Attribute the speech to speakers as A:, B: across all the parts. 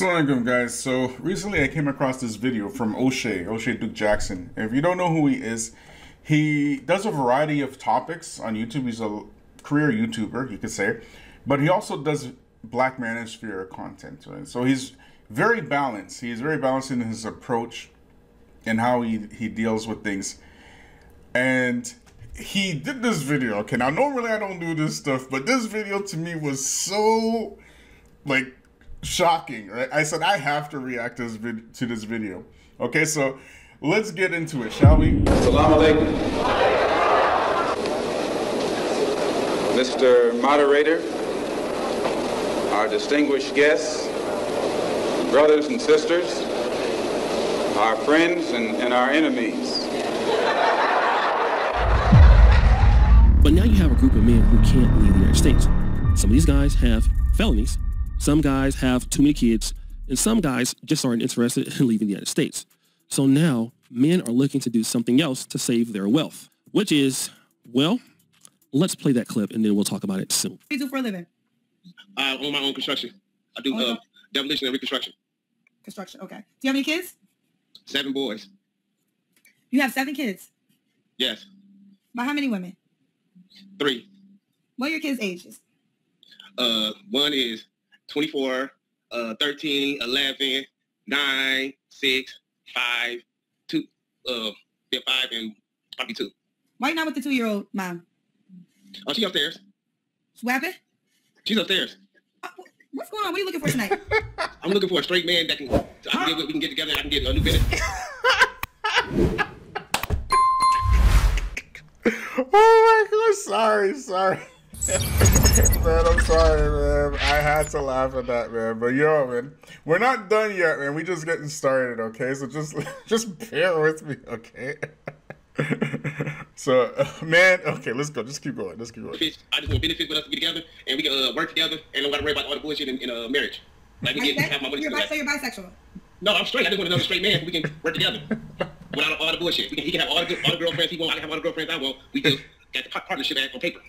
A: Assalamualaikum guys. So recently I came across this video from Oshay, Oshay Duke Jackson. If you don't know who he is, he does a variety of topics on YouTube. He's a career YouTuber, you could say, but he also does Black Manosphere content. So he's very balanced. He's very balanced in his approach and how he, he deals with things. And he did this video. Okay, now normally I don't do this stuff, but this video to me was so like shocking, right? I said I have to react to this, vid- to this video. Okay, so let's get into it, shall we?
B: Assalamu alaikum. Mr. Moderator, our distinguished guests, brothers and sisters, our friends and, and our enemies.
C: But now you have a group of men who can't leave the United States. Some of these guys have felonies, some guys have too many kids, and some guys just aren't interested in leaving the United States. So now men are looking to do something else to save their wealth, which is, well, let's play that clip and then we'll talk about it soon.
D: What do you do for a living?
E: I own my own construction. I do uh, demolition and reconstruction.
D: Construction. Okay. Do you have any kids?
E: Seven boys.
D: You have seven kids.
E: Yes.
D: By how many women?
E: Three.
D: What are your kids' ages?
E: Uh, one is 24, uh, 13, 11, 9, 6, 5, 2, uh, yeah, 5 and probably 2.
D: Why you not with the two-year-old mom?
E: Oh, she's upstairs.
D: What happened?
E: She's upstairs.
D: Uh, What's going on? What are you looking for tonight?
E: I'm looking for a straight man that can, I can get, we can get together and I can get a new benefit.
A: Oh my god, sorry, sorry. man, I'm sorry, man. I had to laugh at that, man. But yo, man, we're not done yet, man. We just getting started, okay? So just just bear with me, okay? so, uh, man, okay, let's go. Just keep going. Let's keep going.
E: I just want benefits with us to be together and we can uh, work together and don't got to worry about all the bullshit in, in a marriage. Like we
D: Are you
E: get have my
D: bi-
E: money
D: you're, bi-
E: together.
D: so you're bisexual.
E: No, I'm straight. I just want another straight man who we can work together without all the bullshit. We can, he can have all the, all the girlfriends he want. I can have all the girlfriends I want. We just got the partnership act on paper.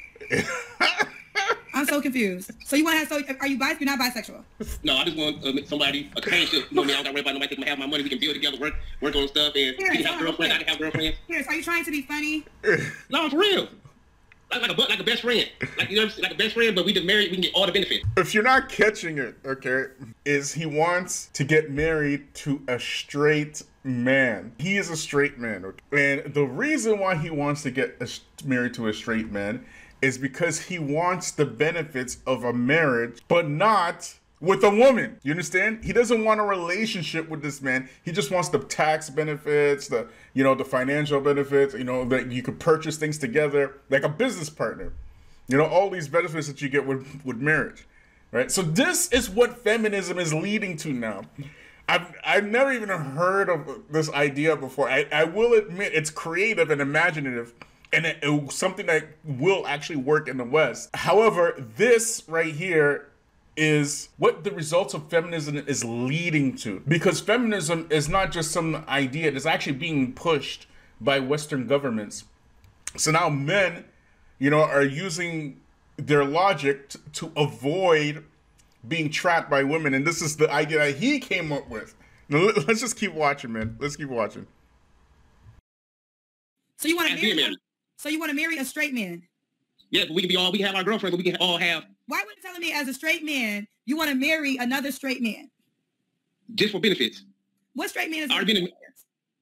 D: I'm so confused. So you want to have? So are you bi? You're not bisexual.
E: No, I just want uh, somebody, a companionship. You know me, I don't got to worry about nobody taking have my money. We can build together, work, work on stuff, and
D: Here,
E: he can have
D: hold
E: girlfriends. I
D: here.
E: can have girlfriends.
D: Here, are you trying to be funny?
E: No, for real. Like, like a bu- like a best friend, like you know, like a best friend, but we just married. We can get all the benefits.
A: if you're not catching it, okay, is he wants to get married to a straight man. He is a straight man, okay? and the reason why he wants to get a, married to a straight man is because he wants the benefits of a marriage, but not with a woman. You understand? He doesn't want a relationship with this man. He just wants the tax benefits, the you know, the financial benefits, you know, that you could purchase things together like a business partner. You know, all these benefits that you get with with marriage. Right? So this is what feminism is leading to now. I've I've never even heard of this idea before. I, I will admit it's creative and imaginative and it, it- something that will actually work in the West. However, this right here is what the results of feminism is leading to. Because feminism is not just some idea, it's actually being pushed by Western governments. So now men, you know, are using their logic t- to avoid being trapped by women. And this is the idea that he came up with. Now, let- let's just keep watching, man. Let's keep watching.
D: So you want to
E: And being
D: marry? So you want to marry a straight man?
E: Yeah, but we can be all. We have our girlfriends, but we can all have
D: Why would you telling me as a straight man you want to marry another straight man?
E: just for benefits.
D: What straight man is?
E: Already been in-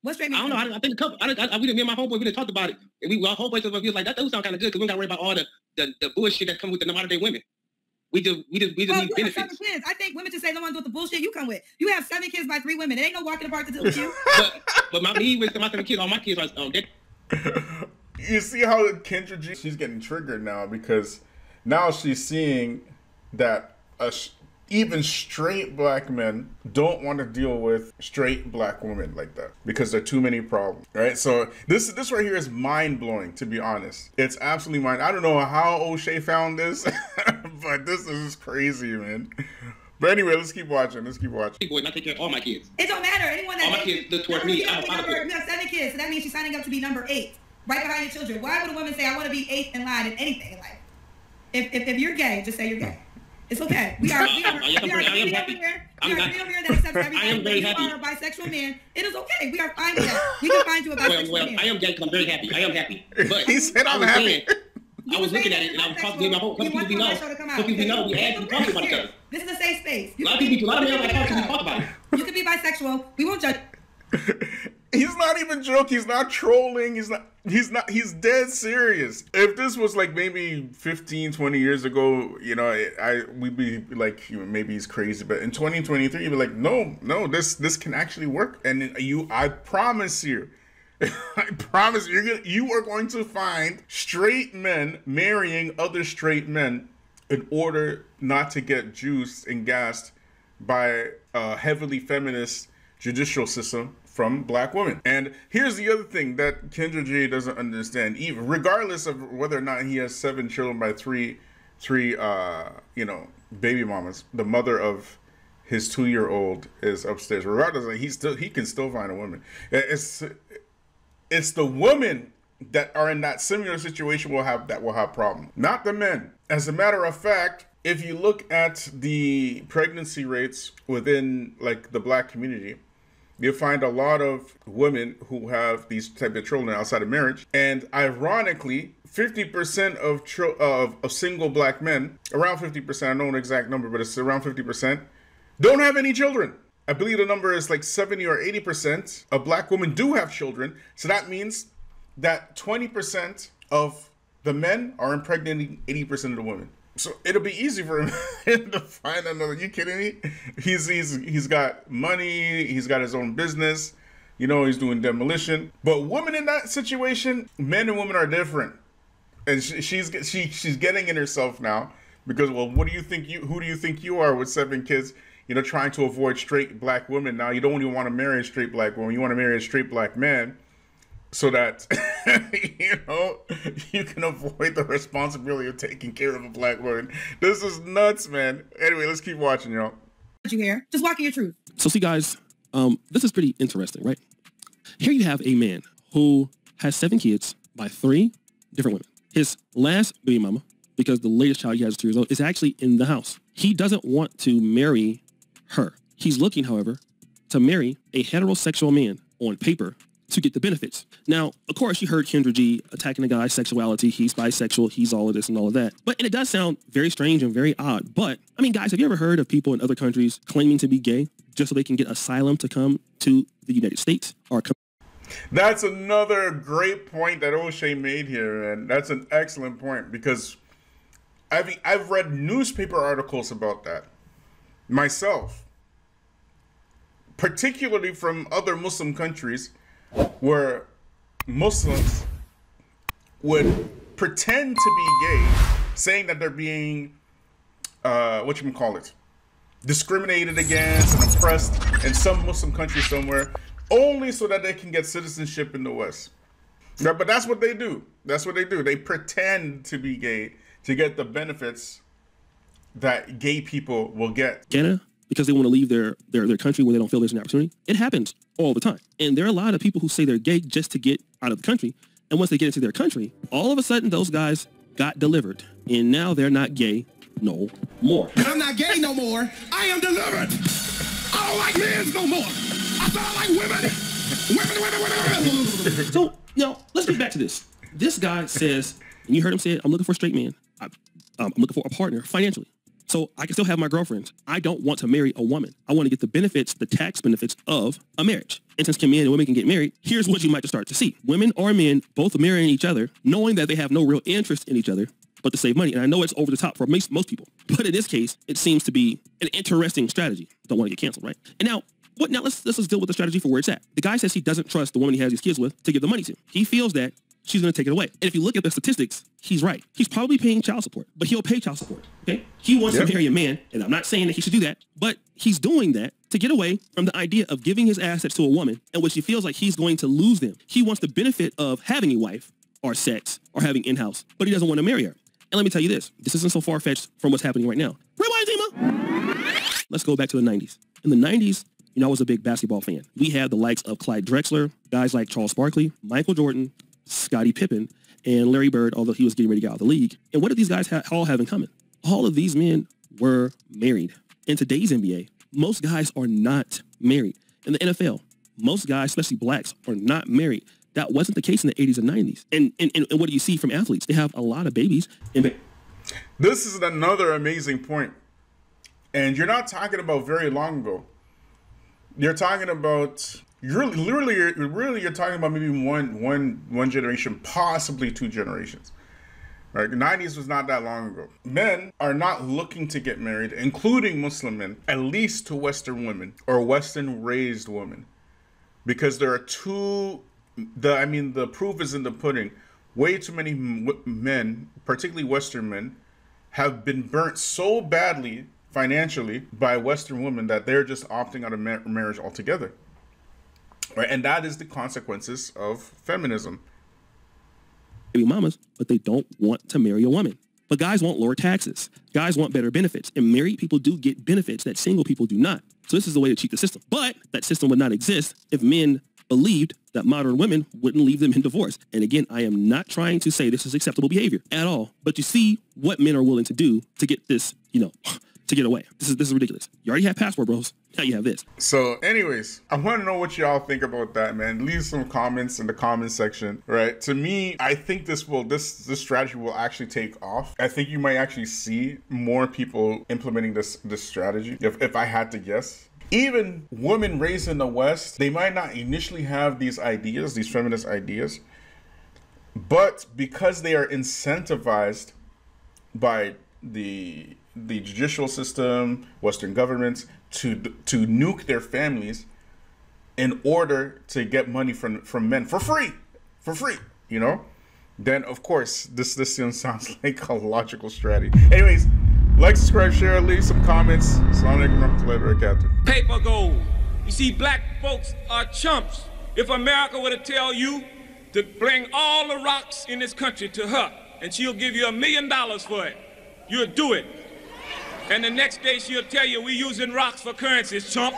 D: What straight man?
E: I don't know. I, I think a couple. I, I, I we didn't. Me and my homeboy, we didn't talk about it, and we our homeboy said, "We was like that. Does sound kind of good because we don't got to worry about all the, the the bullshit that comes with the modern day women. We just we just we just
D: Well,
E: need
D: you have seven
E: benefits.
D: kids. I think women just say no one's with the bullshit you come with. You have seven kids by three women. It ain't no walk in the park to do with you.
E: but but my me with my seven kids, all my kids are um, they,
A: You see how Kendra G, she's getting triggered now because now she's seeing that a, sh- even straight black men don't want to deal with straight black women like that because there are too many problems. Right? So this this right here is mind blowing. To be honest, it's absolutely mind. I don't know how Oshay found this, but this is crazy, man. But anyway, let's keep watching. Let's keep watching.
E: boy, and I take care of all my kids.
D: It don't matter. Anyone that
E: All my kids look towards me. I'm
D: have,
E: a father.
D: number, you have seven kids, so that means she's signing up to be number eight, right behind your children. Why would a woman say I want to be eighth in line in anything in life? If, if, if you're gay, just say you're gay. It's okay. We are we are,
E: I am
D: we are
E: very- I am
D: community over here. We are
E: not-
D: community over here that accepts
E: I
D: everybody.
E: am very
D: If
E: happy.
D: You are a bisexual man. It is okay. We are fine with that. We can find you a
E: Well,
D: bisexual
E: well,
D: man.
E: I am gay. I'm very happy. I am happy. But
A: He said
E: I
A: I'm
E: was
A: happy.
E: saying, I was looking at it and I was
D: you're
E: talking to my whole
D: bisexual. You
E: people we
D: want
E: know.
D: the show to come out.
E: Couple people we know. We
D: Okay,
E: asked, we
D: it's
E: about each other.
D: This is a safe space. You
E: A lot of
D: can be-
E: people, a lot of men like talking, we talk about it.
D: You can be bisexual. We won't judge.
A: He's not even joking. He's not trolling. He's not. He's not. He's dead serious. If this was like maybe 15, 20 years ago, you know, I, I we'd be like, maybe he's crazy. But in 2023, you'd be like, no, no, this this can actually work. And you, I promise you, I promise you're gonna, you are going to find straight men marrying other straight men in order not to get juiced and gassed by heavily feminist judicial system from black women. And here's the other thing that Kendra G doesn't understand, even regardless of whether or not he has seven children by three, three, uh, you know, baby mamas. The mother of his two-year-old is upstairs. Regardless, like, he still he can still find a woman. It's it's the women that are in that similar situation will have that will have problem not the men as a matter of fact if you look at the pregnancy rates within like the black community you'll find a lot of women who have these type of children outside of marriage and ironically 50% of, tro- of of single black men around 50% i don't know an exact number but it's around 50% don't have any children. I believe the number is like 70 or 80% of black women do have children. So that means that 20% of the men are impregnating 80% of the women. So it'll be easy for him to find another. You kidding me? He's he's he's got money. He's got his own business. You know, he's doing demolition. But women in that situation, men and women are different and she, she's she she's getting in herself now because well what do you think you who do you think you are with seven kids you know trying to avoid straight black women now you don't even want to marry a straight black woman you want to marry a straight black man so that you know you can avoid the responsibility of taking care of a black woman this is nuts man anyway let's keep watching y'all
D: You here? Just walking your truth.
C: So see, guys, um, this is pretty interesting, right? Here you have a man who has seven kids by three different women. His last baby mama, because the latest child he has is two years old, is actually in the house. He doesn't want to marry her. He's looking, however, to marry a heterosexual man on paper to get the benefits. Now, of course, you heard Kendra G attacking the guy's sexuality. He's bisexual. He's all of this and all of that. But and it does sound very strange and very odd. But I mean, guys, have you ever heard of people in other countries claiming to be gay just so they can get asylum to come to the United States or come
A: That's another great point that Oshay made here, and that's an excellent point because I've I've read newspaper articles about that myself, particularly from other Muslim countries, where Muslims would pretend to be gay, saying that they're being uh, what you call it discriminated against and oppressed in some Muslim country somewhere, only so that they can get citizenship in the West. Yeah, but that's what they do. That's what they do. They pretend to be gay to get the benefits that gay people will get.
C: Canada because they want to leave their, their, their country when they don't feel there's an opportunity. It happens all the time. And there are a lot of people who say they're gay just to get out of the country. And once they get into their country, all of a sudden those guys got delivered. And now they're not gay no more.
F: I'm not gay no more. I am delivered. I don't like men no more. I thought I like women. Women, women, women, women.
C: So, now, let's get back to this. This guy says, and you heard him say it, I'm looking for a straight man. I, um, I'm looking for a partner financially. So I can still have my girlfriends. I don't want to marry a woman. I want to get the benefits, the tax benefits of a marriage. And since men and women can get married, here's what you might start to see. Women or men both marrying each other, knowing that they have no real interest in each other, but to save money. And I know it's over the top for most, most people. But in this case, it seems to be an interesting strategy. Don't want to get canceled, right? And now, what now let's let's deal with the strategy for where it's at. The guy says he doesn't trust the woman he has these kids with to give the money to. He feels that she's going to take it away. And if you look at the statistics, he's right. He's probably paying child support, but he'll pay child support. Okay? He wants
A: Yep.
C: to marry a man, and I'm not saying that he should do that, but he's doing that to get away from the idea of giving his assets to a woman in which he feels like he's going to lose them. He wants the benefit of having a wife or sex or having in-house, but he doesn't want to marry her. And let me tell you this, this isn't so far-fetched from what's happening right now. Rewind, Zima! Let's go back to the 90s. In the 90s, you know, I was a big basketball fan. We had the likes of Clyde Drexler, guys like Charles Barkley, Michael Jordan, Scottie Pippen, and Larry Bird, although he was getting ready to get out of the league. And what do these guys ha- all have in common? All of these men were married. In today's NBA, most guys are not married. In the NFL, most guys, especially blacks, are not married. That wasn't the case in the 80s and 90s. And, and, and what do you see from athletes? They have a lot of babies. And
A: This is another amazing point. And you're not talking about very long ago. You're talking about you're literally you're, really you're talking about maybe one one one generation, possibly two generations. Right? The 90s was not that long ago. Men are not looking to get married, including Muslim men, at least to Western women or Western raised women. Because there are two the I mean the proof is in the pudding. Way too many men, particularly Western men, have been burnt so badly financially by Western women that they're just opting out of ma- marriage altogether. Right, and that is the consequences of feminism.
C: baby mamas, but they don't want to marry a woman. But guys want lower taxes. Guys want better benefits. And married people do get benefits that single people do not. So this is the way to cheat the system. But that system would not exist if men believed that modern women wouldn't leave them in divorce. And again, I am not trying to say this is acceptable behavior at all. But you see what men are willing to do to get this, you know, to get away. This is this is ridiculous. You already have passport, bros. Now you have this.
A: So, anyways, I want to know what y'all think about that, man. Leave some comments in the comment section, right? To me, I think this will this this strategy will actually take off. I think you might actually see more people implementing this this strategy. If if I had to guess. Even women raised in the West, they might not initially have these ideas, these feminist ideas, but because they are incentivized by the the judicial system, Western governments to to nuke their families in order to get money from from men for free, for free, you know. Then of course this this sounds like a logical strategy. Anyways, like, subscribe, share, leave some comments. Assalamu alaikum warahmatullahi
G: paper gold. You see, black folks are chumps. If America were to tell you to bring all the rocks in this country to her, and she'll give you a million dollars for it, you'll do it. And the next day she'll tell you we're using rocks for currencies, chump.